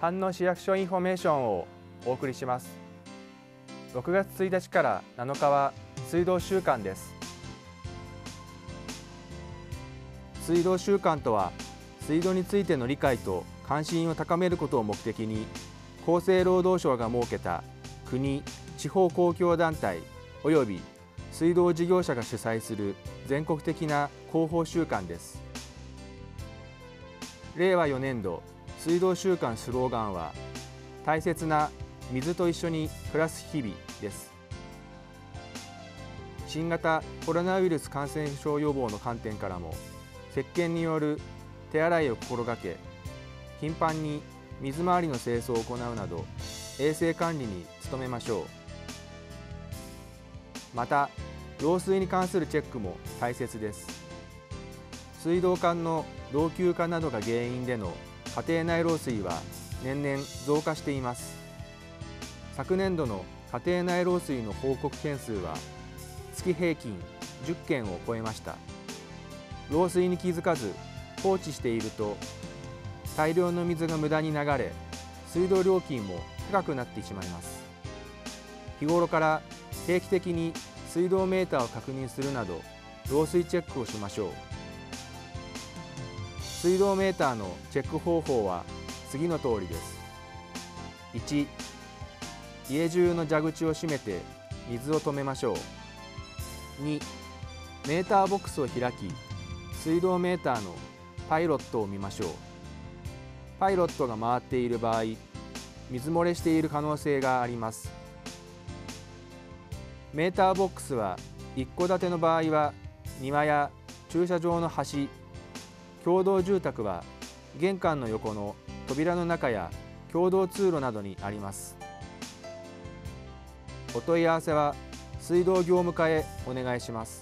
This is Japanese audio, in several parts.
飯能市役所インフォメーションをお送りします。6月1日から7日は水道週間です。水道週間とは水道についての理解と関心を高めることを目的に厚生労働省が設けた国地方公共団体及び水道事業者が主催する全国的な広報週間です。令和4年度水道週間スローガンは大切な水と一緒に暮らす日々です。新型コロナウイルス感染症予防の観点からも石鹸による手洗いを心がけ頻繁に水回りの清掃を行うなど衛生管理に努めましょう。また漏水に関するチェックも大切です。水道管の老朽化などが原因での家庭内漏水は年々増加しています。昨年度の家庭内漏水の報告件数は月平均10件を超えました。漏水に気づかず放置していると大量の水が無駄に流れ水道料金も高くなってしまいます。日頃から定期的に水道メーターを確認するなど漏水チェックをしましょう。水道メーターのチェック方法は次の通りです。1家中の蛇口を閉めて水を止めましょう。2メーターボックスを開き水道メーターのパイロットを見ましょう。パイロットが回っている場合水漏れしている可能性があります。メーターボックスは一戸建ての場合は庭や駐車場の端共同住宅は玄関の横の扉の中や共同通路などにあります。お問い合わせは水道業務課へお願いします。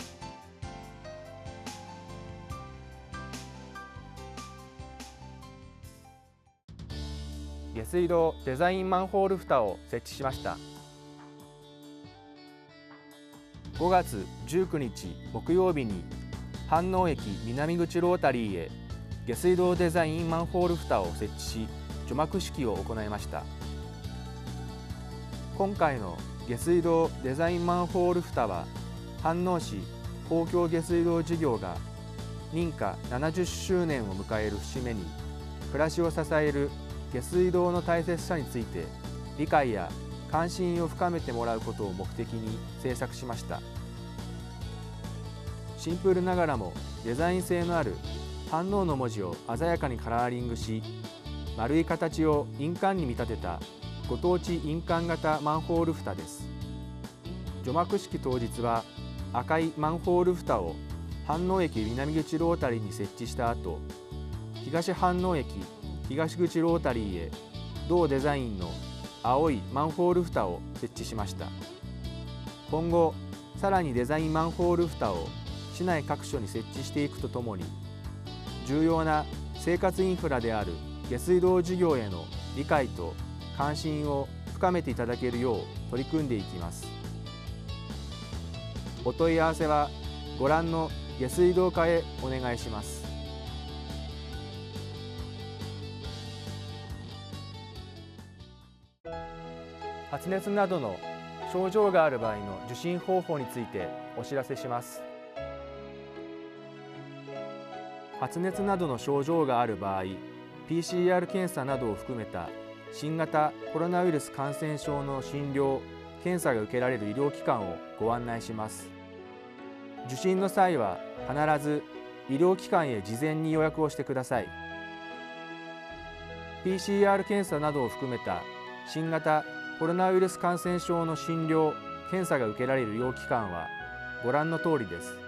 下水道デザインマンホール蓋を設置しました。5月19日木曜日に飯能駅南口ロータリーへ下水道デザインマンホール蓋を設置し除幕式を行いました。今回の下水道デザインマンホール蓋は飯能市公共下水道事業が認可70周年を迎える節目に暮らしを支える下水道の大切さについて理解や関心を深めてもらうことを目的に制作しました。シンプルながらもデザイン性のある反応の文字を鮮やかにカラーリングし丸い形を印鑑に見立てたご当地印鑑型マンホール蓋です。除幕式当日は赤いマンホール蓋を飯能駅南口ロータリーに設置した後東飯能駅東口ロータリーへ同デザインの青いマンホール蓋を設置しました。今後さらにデザインマンホール蓋を市内各所に設置していくとともに重要な生活インフラである下水道事業への理解と関心を深めていただけるよう取り組んでいきます。お問い合わせはご覧の下水道課へお願いします。発熱などの症状がある場合の受診方法についてお知らせします。発熱などの症状がある場合 PCR 検査などを含めた新型コロナウイルス感染症の診療検査が受けられる医療機関をご案内します。受診の際は必ず医療機関へ事前に予約をしてください。PCR 検査などを含めた新型コロナウイルス感染症の診療検査が受けられる医療機関はご覧の通りです。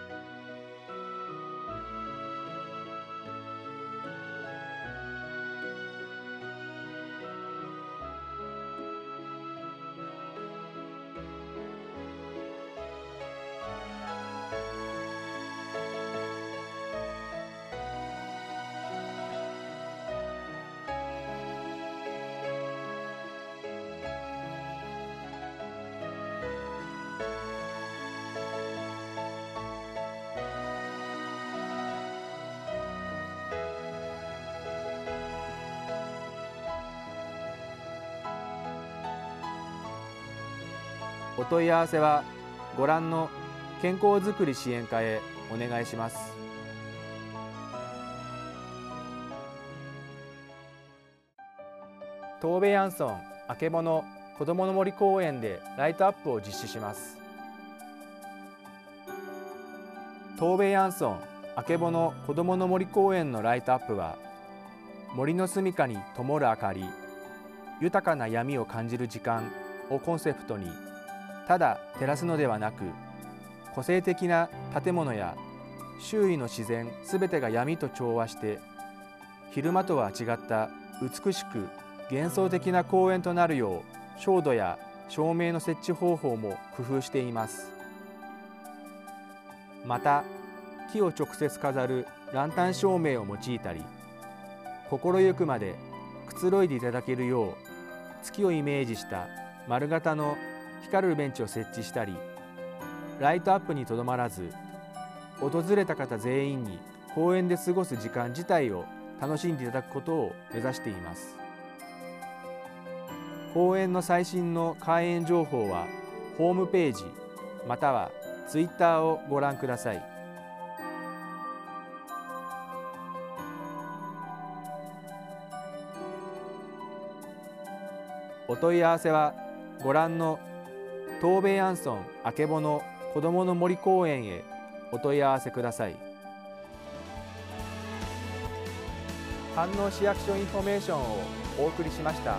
お問い合わせはご覧の健康づくり支援課へお願いします。東米アンソンあけぼの子どもの森公園でライトアップを実施します。東米アンソンあけぼの子どもの森公園のライトアップは森の住処に灯る明かり豊かな闇を感じる時間をコンセプトにただ照らすのではなく個性的な建物や周囲の自然すべてが闇と調和して昼間とは違った美しく幻想的な公園となるよう照度や照明の設置方法も工夫しています。また木を直接飾るランタン照明を用いたり心ゆくまでくつろいでいただけるよう月をイメージした丸型の光るベンチを設置したりライトアップにとどまらず訪れた方全員に公園で過ごす時間自体を楽しんでいただくことを目指しています。公園の最新の開園情報はホームページまたはツイッターをご覧ください。お問い合わせはご覧のトーベ・ヤンソンあけぼの子どもの森公園へお問い合わせください飯能市役所インフォメーションをお送りしました。